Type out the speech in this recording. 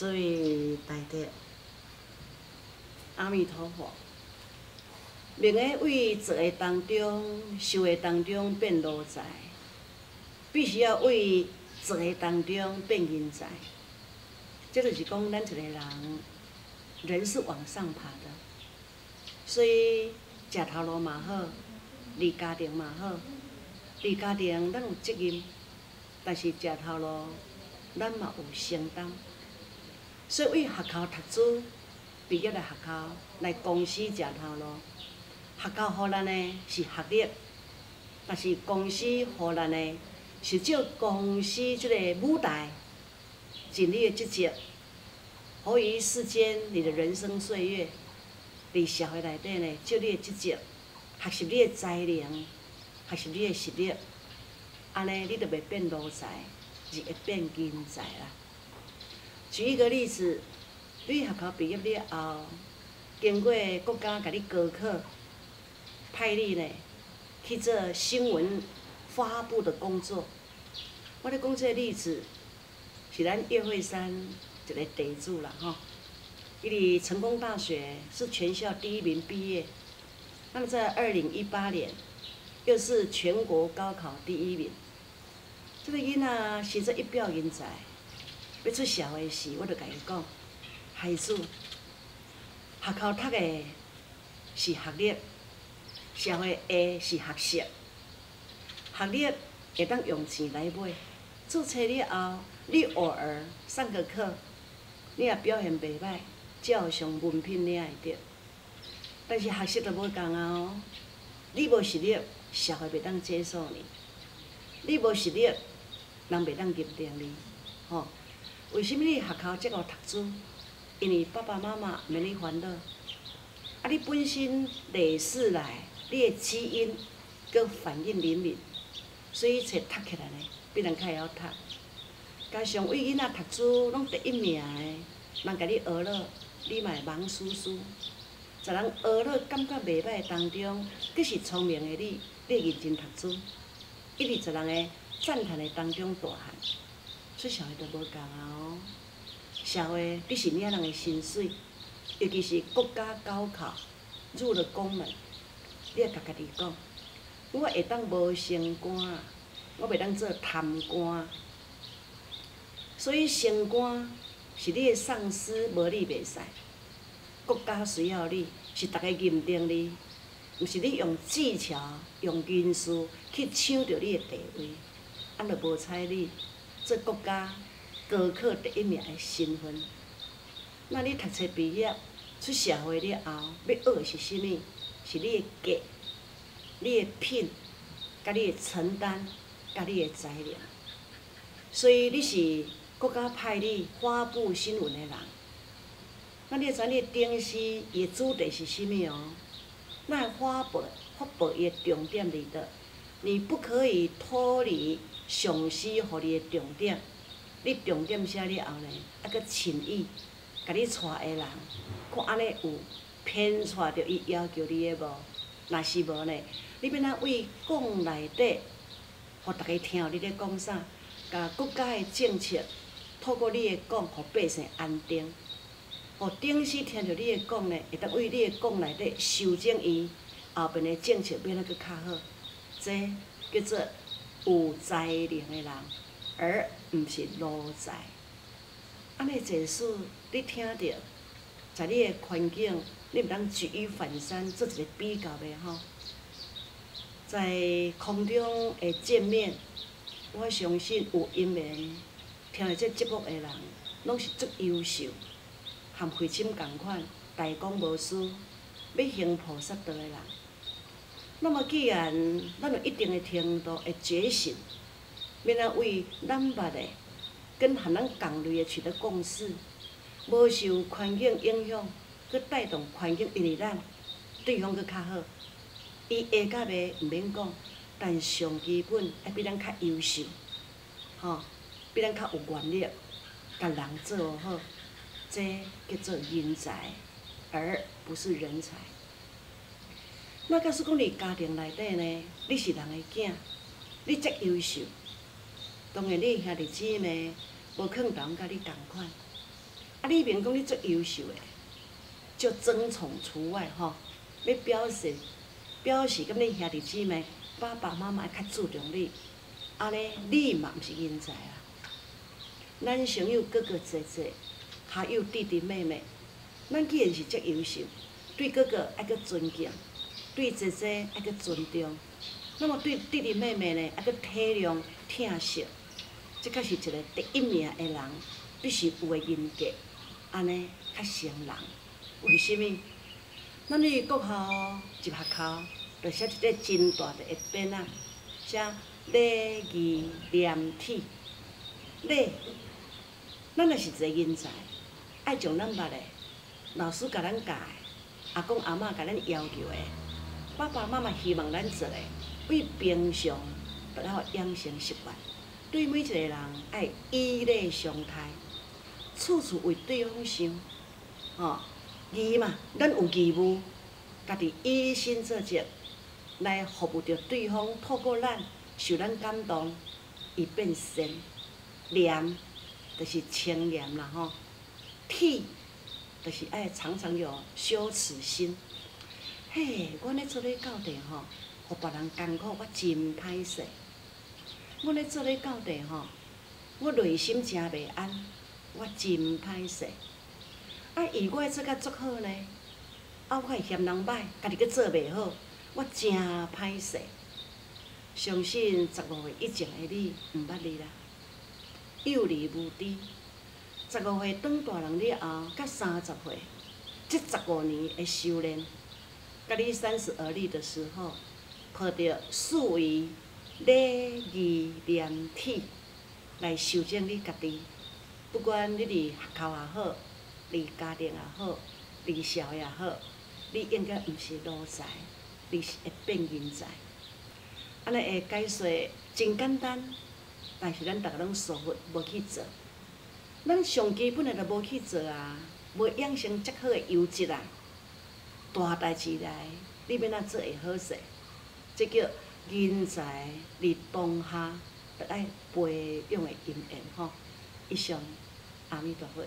这位大德，阿弥陀佛，明个为做个当中、修个当中变奴才，必须要为做个当中变人才。这就是讲，咱一个人，人是往上爬的，所以食头路嘛好，离家庭嘛好，离家庭咱有责任，但是食头路咱嘛有承担。所以为学校读书，毕业来学校来公司食头路。学校互咱的是学历，但是公司互咱的是借公司即个舞台，尽你的职责，互于世间你的人生岁月，伫社会内底呢，借你的职责，学习你的才能，学习你的实力，安尼你就袂变奴才，就会变人才啦。举一个例子，你学校毕业了后，经过国家甲你高考，派你呢去做新闻发布的工作。我咧讲这个例子，是咱叶惠山一个地主啦吼。伊伫成功大学是全校第一名毕业，那么在二零一八年又是全国高考第一名。这个囡仔是做一表人才。要出社会时，我就甲伊讲：孩子，学校读的是学历，社会的是学习。学历会当用钱来买，注册了后，你偶尔上个课，你也表现袂歹，照常文凭领会着。但是学习就无共啊哦，你无实力，社会袂当接受你；你无实力，人袂当认定你，吼。为什么你学校这个读书？因为爸爸妈妈免你烦恼。啊，你本身历史来，你的基因佮反应灵敏，所以才读起来呢，比人较会晓读。加上为囡仔读书拢第一名的，人甲你学了，你嘛会忙输输。在人学了感觉袂歹当中，佮是聪明的你，你认真读书，一直在人的赞叹的当中大汉。出社会都无共啊哦！社会你是领人的薪水，尤其是国家高考入了公门，你要甲家己讲，我会当无升官，我袂当做贪官。所以升官是你的上司无你袂使，国家需要你，是逐个认定你，毋是你用技巧、用军事去抢着你的地位，安就无睬你。做国家高考第一名的身份，那你读册毕业出社会了后，要学的是啥物？是你的格、你的品、甲你的承担、甲你的才能。所以你是国家派你发布新闻的人，那你知你的电视伊的主题是啥物哦？那发布发布伊的重点里的，你不可以脱离。上司互你的重点，你重点写了后呢，啊，搁请伊，甲你带的人，看安尼有偏带着伊要求你的无？若是无呢，你要哪为讲内底，互逐个听你咧讲啥？甲国家的政策，透过你的讲，互百姓安定。互顶时听着你的讲呢，会当为你的讲内底修正伊后边的政策变得搁较好。这叫做。有才能的人，而毋是奴才。安尼解释，你听着，在你的环境，你毋通举一反三，做一个比较的吼。在空中的见面，我相信有因缘听着这节目的人，拢是足优秀，含慧心共款，大公无私，要行菩萨道的人。那么，既然咱有一定的程度的觉醒，免来为咱捌的跟含咱共类的取得共识，无受环境影响，去带动环境，因为咱对方佫较好，伊下甲袂毋免讲，但上基本要比咱较优秀，吼，比咱较有原力，甲人做好，这叫做人才，而不是人才。那假使讲你家庭内底呢，你是人的囝，你遮优秀，当然你兄弟姊妹无可能甲你同款。啊你明讲你足优秀诶，足争宠除外吼，要表示表示甲你兄弟姊妹爸爸妈妈较注重你，安尼你嘛毋是人才啊。咱兄友哥哥姐姐，还有弟弟妹妹，咱既然是遮优秀，对哥哥爱个尊敬，对姐姐爱阁尊重，那么对弟弟妹妹呢，爱阁体谅疼惜，这才是一个第一名的人必须有的人格，安尼较成人。为什么？咱伫国校入学口，就写一个真大的一边啊，写礼义廉耻。礼，咱若是一个人才，爱从咱捌的老师甲咱教的，阿公阿嬷甲咱要求的，爸爸妈妈希望咱做的，为平常都要养成习惯。对每一个人爱以礼相待，处处为对方想，吼。义嘛，咱有义务，家己以身作则，来服务着对方。透过咱受咱感动，以变善。廉，就是清廉啦吼。体，就是爱常常有羞耻心。嘿，阮咧做咧到底吼，互别人艰苦，我真歹势。阮咧做咧到底吼，我内心真袂安，我真歹势。啊！以我做甲足好呢，啊，我会嫌人歹，家己阁做袂好，我真歹势。相信十五岁以前的你毋捌你啦，幼儿无知。十五岁当大人了后，甲三十岁，即十五年的修炼，甲你三十而立的时候，抱着素于礼义廉耻来修正你家己，不管你伫学校也好。离家庭也好，离社会也好，你应该毋是奴才，你是会变人才。安尼会解说真简单，但是咱逐个拢疏忽无去做。咱上基本的都无去做啊，无养成遮好的优质啊。大代志来，你要哪做会好势？即叫人才伫当下，得爱培养的因缘吼。以上，阿弥陀佛。